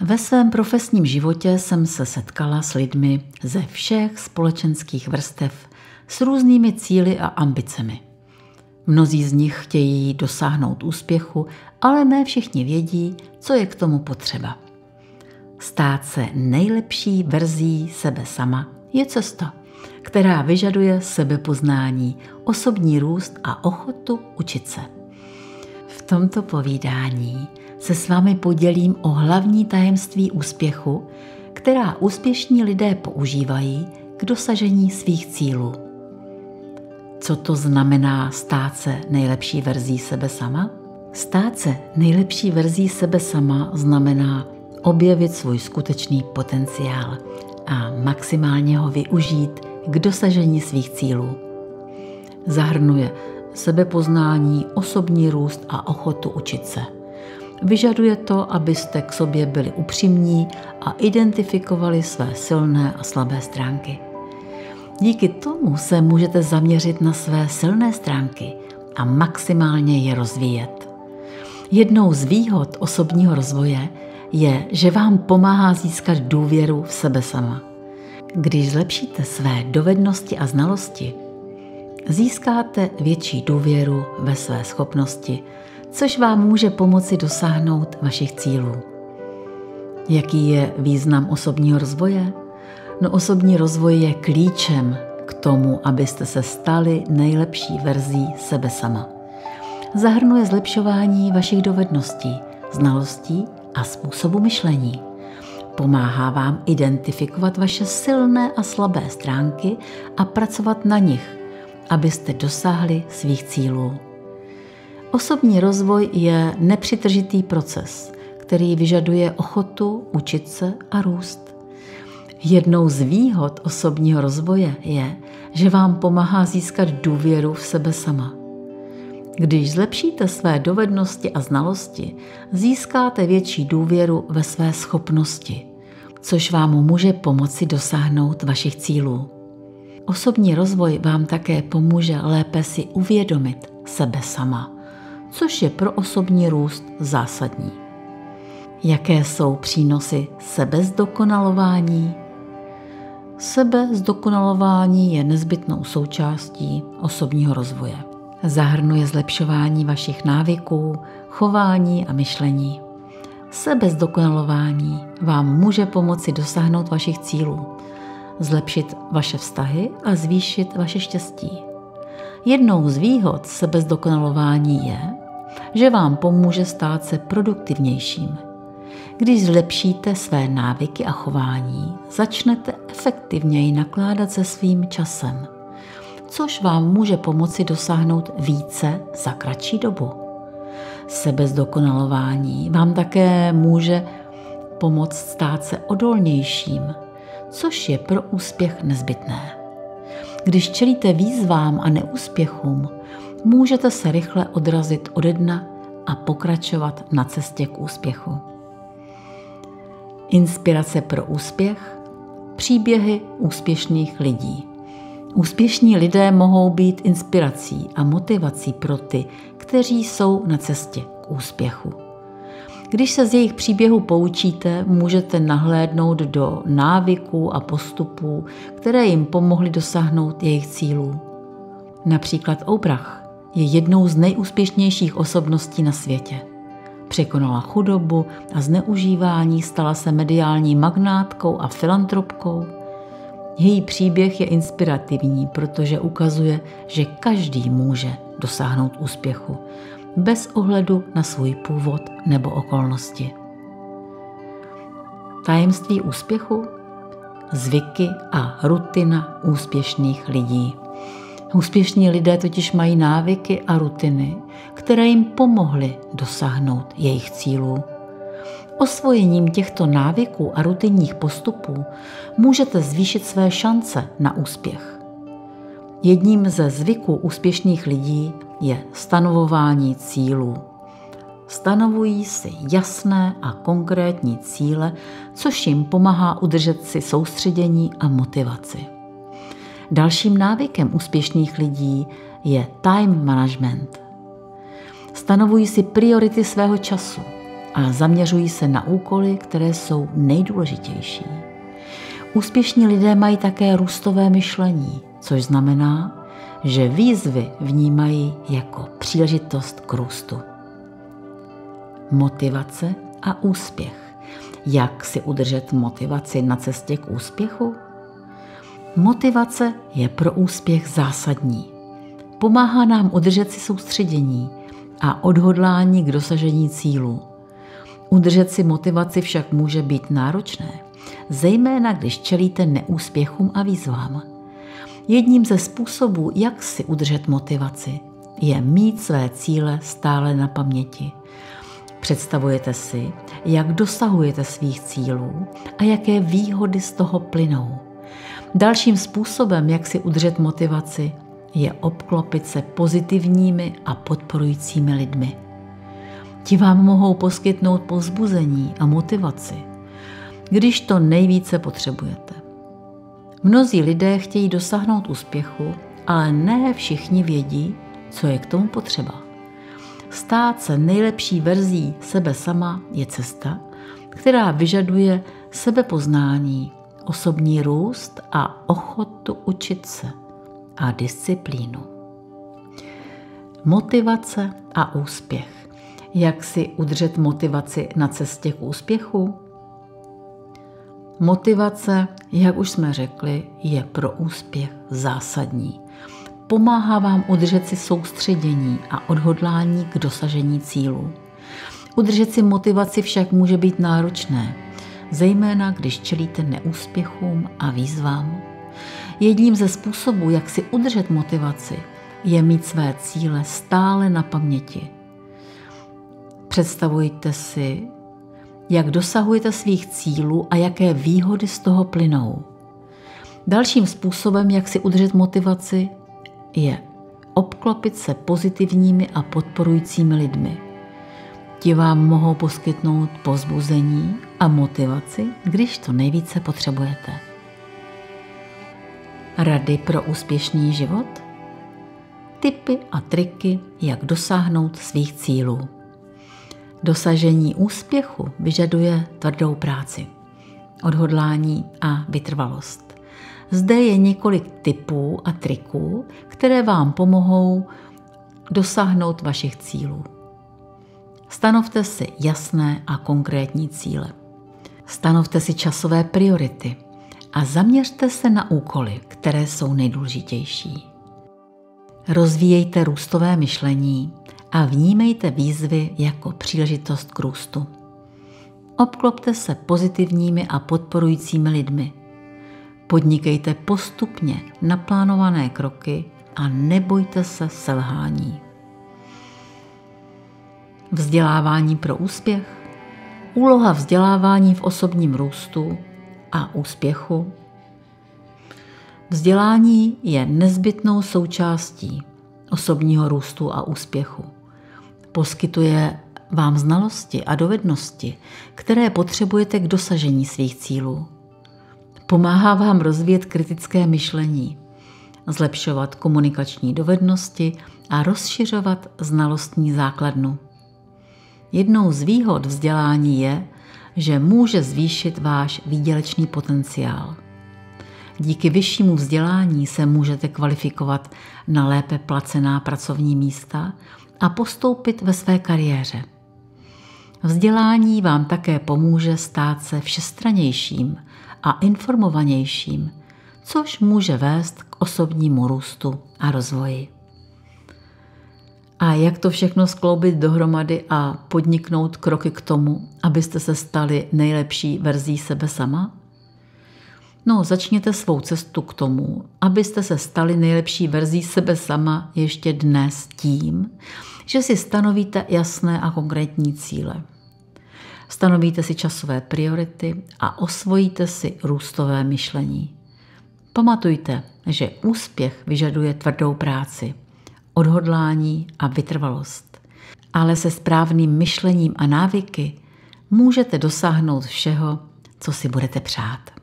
Ve svém profesním životě jsem se setkala s lidmi ze všech společenských vrstev s různými cíly a ambicemi. Mnozí z nich chtějí dosáhnout úspěchu, ale ne všichni vědí, co je k tomu potřeba. Stát se nejlepší verzí sebe sama je cesta, která vyžaduje sebepoznání, osobní růst a ochotu učit se. Tomto povídání se s vámi podělím o hlavní tajemství úspěchu, která úspěšní lidé používají k dosažení svých cílů. Co to znamená stát se nejlepší verzí sebe sama? Stát se nejlepší verzí sebe sama znamená objevit svůj skutečný potenciál a maximálně ho využít k dosažení svých cílů. Zahrnuje sebepoznání, osobní růst a ochotu učit se. Vyžaduje to, abyste k sobě byli upřímní a identifikovali své silné a slabé stránky. Díky tomu se můžete zaměřit na své silné stránky a maximálně je rozvíjet. Jednou z výhod osobního rozvoje je, že vám pomáhá získat důvěru v sebe sama. Když zlepšíte své dovednosti a znalosti, získáte větší důvěru ve své schopnosti, což vám může pomoci dosáhnout vašich cílů. Jaký je význam osobního rozvoje? No osobní rozvoj je klíčem k tomu, abyste se stali nejlepší verzí sebe sama. Zahrnuje zlepšování vašich dovedností, znalostí a způsobu myšlení. Pomáhá vám identifikovat vaše silné a slabé stránky a pracovat na nich, abyste dosáhli svých cílů. Osobní rozvoj je nepřitržitý proces, který vyžaduje ochotu učit se a růst. Jednou z výhod osobního rozvoje je, že vám pomáhá získat důvěru v sebe sama. Když zlepšíte své dovednosti a znalosti, získáte větší důvěru ve své schopnosti, což vám může pomoci dosáhnout vašich cílů. Osobní rozvoj vám také pomůže lépe si uvědomit sebe sama, což je pro osobní růst zásadní. Jaké jsou přínosy sebezdokonalování? Sebezdokonalování je nezbytnou součástí osobního rozvoje. Zahrnuje zlepšování vašich návyků, chování a myšlení. Sebezdokonalování vám může pomoci dosáhnout vašich cílů, zlepšit vaše vztahy a zvýšit vaše štěstí. Jednou z výhod sebezdokonalování je, že vám pomůže stát se produktivnějším. Když zlepšíte své návyky a chování, začnete efektivněji nakládat se svým časem, což vám může pomoci dosáhnout více za kratší dobu. Sebezdokonalování vám také může pomoct stát se odolnějším, což je pro úspěch nezbytné. Když čelíte výzvám a neúspěchům, můžete se rychle odrazit ode dna a pokračovat na cestě k úspěchu. Inspirace pro úspěch, příběhy úspěšných lidí. Úspěšní lidé mohou být inspirací a motivací pro ty, kteří jsou na cestě k úspěchu. Když se z jejich příběhu poučíte, můžete nahlédnout do návyků a postupů, které jim pomohly dosáhnout jejich cílů. Například Oprah je jednou z nejúspěšnějších osobností na světě. Překonala chudobu a zneužívání, stala se mediální magnátkou a filantropkou. Její příběh je inspirativní, protože ukazuje, že každý může dosáhnout úspěchu, bez ohledu na svůj původ nebo okolnosti. Tajemství úspěchu? Zvyky a rutina úspěšných lidí. Úspěšní lidé totiž mají návyky a rutiny, které jim pomohly dosáhnout jejich cílů. Osvojením těchto návyků a rutinních postupů můžete zvýšit své šance na úspěch. Jedním ze zvyků úspěšných lidí je stanovování cílů. Stanovují si jasné a konkrétní cíle, což jim pomáhá udržet si soustředění a motivaci. Dalším návykem úspěšných lidí je time management. Stanovují si priority svého času a zaměřují se na úkoly, které jsou nejdůležitější. Úspěšní lidé mají také růstové myšlení, což znamená, že výzvy vnímají jako příležitost k růstu. Motivace a úspěch. Jak si udržet motivaci na cestě k úspěchu? Motivace je pro úspěch zásadní. Pomáhá nám udržet si soustředění a odhodlání k dosažení cílů. Udržet si motivaci však může být náročné, zejména když čelíte neúspěchům a výzvám. Jedním ze způsobů, jak si udržet motivaci, je mít své cíle stále na paměti. Představujete si, jak dosahujete svých cílů a jaké výhody z toho plynou. Dalším způsobem, jak si udržet motivaci, je obklopit se pozitivními a podporujícími lidmi. Ti vám mohou poskytnout povzbuzení a motivaci, když to nejvíce potřebujete. Mnozí lidé chtějí dosáhnout úspěchu, ale ne všichni vědí, co je k tomu potřeba. Stát se nejlepší verzí sebe sama je cesta, která vyžaduje sebepoznání, osobní růst a ochotu učit se a disciplínu. Motivace a úspěch. Jak si udržet motivaci na cestě k úspěchu? Motivace, jak už jsme řekli, je pro úspěch zásadní. Pomáhá vám udržet si soustředění a odhodlání k dosažení cílu. Udržet si motivaci však může být náročné, zejména když čelíte neúspěchům a výzvám. Jedním ze způsobů, jak si udržet motivaci, je mít své cíle stále na paměti. Představujte si, jak dosahujete svých cílů a jaké výhody z toho plynou. Dalším způsobem, jak si udržet motivaci, je obklopit se pozitivními a podporujícími lidmi. Ti vám mohou poskytnout pozbuzení a motivaci, když to nejvíce potřebujete. Rady pro úspěšný život? Tipy a triky, jak dosáhnout svých cílů. Dosažení úspěchu vyžaduje tvrdou práci, odhodlání a vytrvalost. Zde je několik typů a triků, které vám pomohou dosáhnout vašich cílů. Stanovte si jasné a konkrétní cíle. Stanovte si časové priority a zaměřte se na úkoly, které jsou nejdůležitější. Rozvíjejte růstové myšlení a vnímejte výzvy jako příležitost k růstu. Obklopte se pozitivními a podporujícími lidmi. Podnikejte postupně naplánované kroky a nebojte se selhání. Vzdělávání pro úspěch. Úloha vzdělávání v osobním růstu a úspěchu. Vzdělání je nezbytnou součástí osobního růstu a úspěchu. Poskytuje vám znalosti a dovednosti, které potřebujete k dosažení svých cílů. Pomáhá vám rozvíjet kritické myšlení, zlepšovat komunikační dovednosti a rozšiřovat znalostní základnu. Jednou z výhod vzdělání je, že může zvýšit váš výdělečný potenciál. Díky vyššímu vzdělání se můžete kvalifikovat na lépe placená pracovní místa a postoupit ve své kariéře. Vzdělání vám také pomůže stát se všestranějším a informovanějším, což může vést k osobnímu růstu a rozvoji. A jak to všechno skloubit dohromady a podniknout kroky k tomu, abyste se stali nejlepší verzí sebe sama? No, začněte svou cestu k tomu, abyste se stali nejlepší verzí sebe sama ještě dnes tím, že si stanovíte jasné a konkrétní cíle. Stanovíte si časové priority a osvojíte si růstové myšlení. Pamatujte, že úspěch vyžaduje tvrdou práci, odhodlání a vytrvalost. Ale se správným myšlením a návyky můžete dosáhnout všeho, co si budete přát.